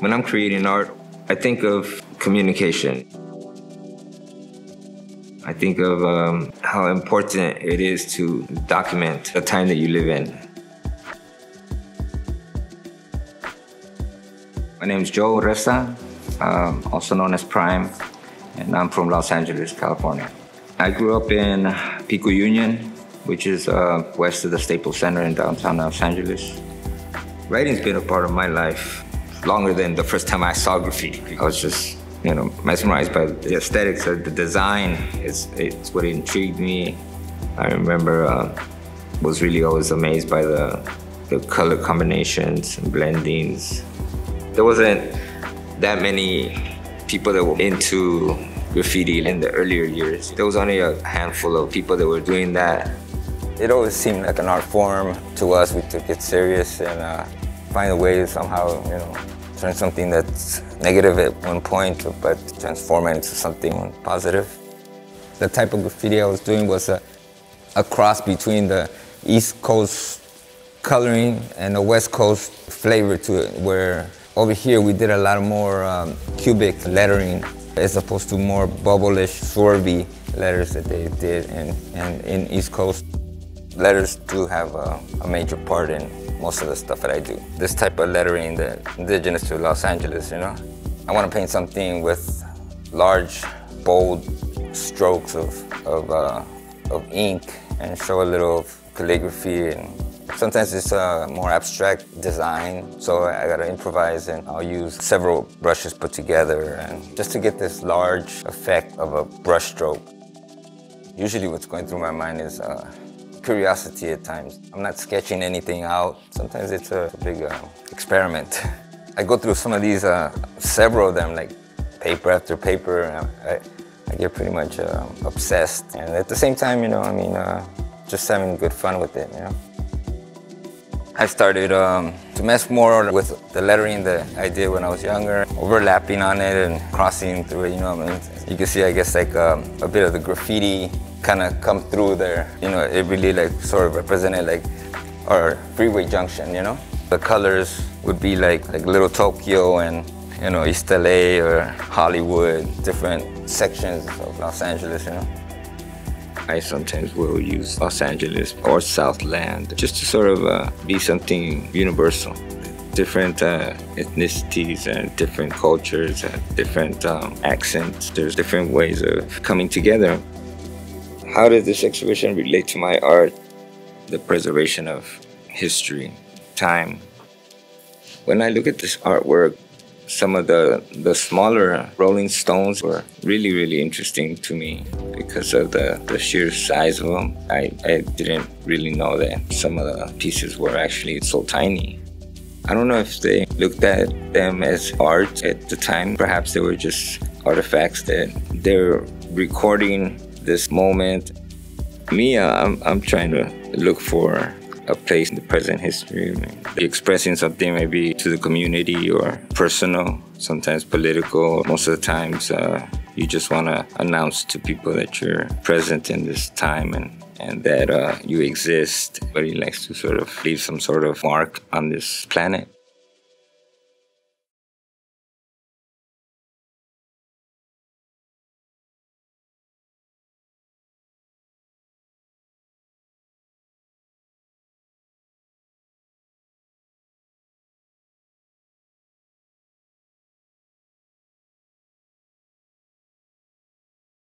When I'm creating art, I think of communication. I think of um, how important it is to document the time that you live in. My name is Joe Reza, um, also known as Prime, and I'm from Los Angeles, California. I grew up in Pico Union, which is uh, west of the Staples Center in downtown Los Angeles. Writing's been a part of my life longer than the first time I saw graffiti. I was just, you know, mesmerized by the aesthetics of the design. It's, it's what intrigued me. I remember uh, was really always amazed by the, the color combinations and blendings. There wasn't that many people that were into graffiti in the earlier years. There was only a handful of people that were doing that. It always seemed like an art form to us. We took it serious and uh, find a way to somehow, you know, turn something that's negative at one point, but transform it into something positive. The type of graffiti I was doing was a, a cross between the East Coast coloring and the West Coast flavor to it, where over here we did a lot more um, cubic lettering as opposed to more bubble-ish, swervy letters that they did in, in, in East Coast. Letters do have a, a major part in most of the stuff that I do. This type of lettering that indigenous to Los Angeles, you know? I want to paint something with large, bold strokes of, of, uh, of ink and show a little calligraphy and Sometimes it's a more abstract design, so I gotta improvise and I'll use several brushes put together and just to get this large effect of a brush stroke. Usually what's going through my mind is uh, curiosity at times. I'm not sketching anything out. Sometimes it's a big uh, experiment. I go through some of these, uh, several of them, like paper after paper. I, I get pretty much uh, obsessed. And at the same time, you know, I mean, uh, just having good fun with it, you know. I started um, to mess more with the lettering that I did when I was younger, overlapping on it and crossing through it, you know I mean? You can see, I guess, like um, a bit of the graffiti kind of come through there. You know, it really like sort of represented like our freeway junction, you know? The colors would be like, like Little Tokyo and, you know, East LA or Hollywood, different sections of Los Angeles, you know? I sometimes will use Los Angeles or Southland just to sort of uh, be something universal. Different uh, ethnicities and different cultures and different um, accents. There's different ways of coming together. How does this exhibition relate to my art? The preservation of history, time. When I look at this artwork, some of the, the smaller Rolling Stones were really, really interesting to me because of the, the sheer size of them. I, I didn't really know that some of the pieces were actually so tiny. I don't know if they looked at them as art at the time. Perhaps they were just artifacts that they're recording this moment. Me, I'm, I'm trying to look for a place in the present history. Expressing something maybe to the community or personal, sometimes political. Most of the times, uh, you just want to announce to people that you're present in this time and and that uh, you exist. But Everybody likes to sort of leave some sort of mark on this planet.